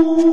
有人。